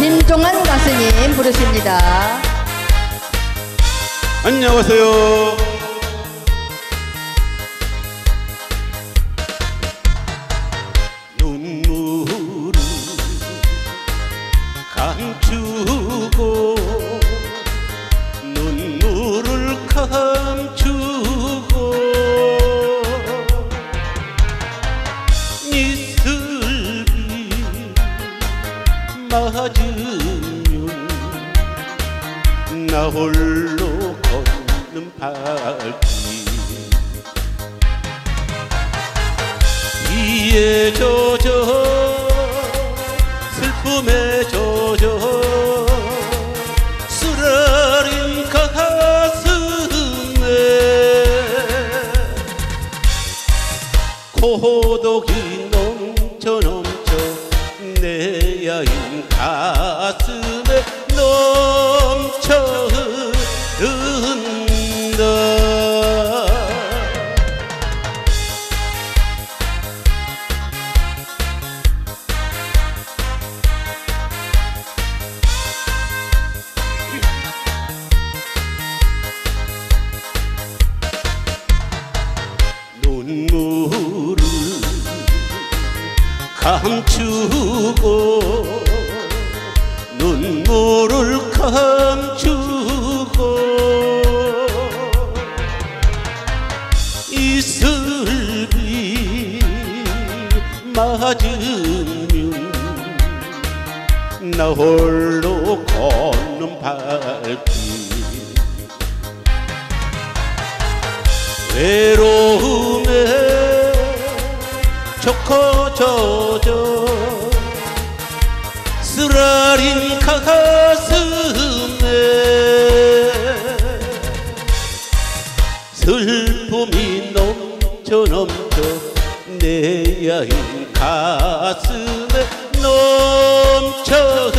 김종환 가수님 부르십니다. 안녕하세요. 눈물을 감추고 맞으면 나 홀로 걷는 발길 비에 젖어 슬픔에 젖어 쓰라린 가슴에 고독이 넘쳐 넘쳐 내 야인 가슴에 넘쳐 흐른다. 눈물을 감추고 눈물을 감추고 이슬비 맞으면 나 홀로 걷는 발길 외로움에 좋고 젖어 쓰라린 가슴에 슬픔이 넘쳐 넘쳐 내 야인 가슴에 넘쳐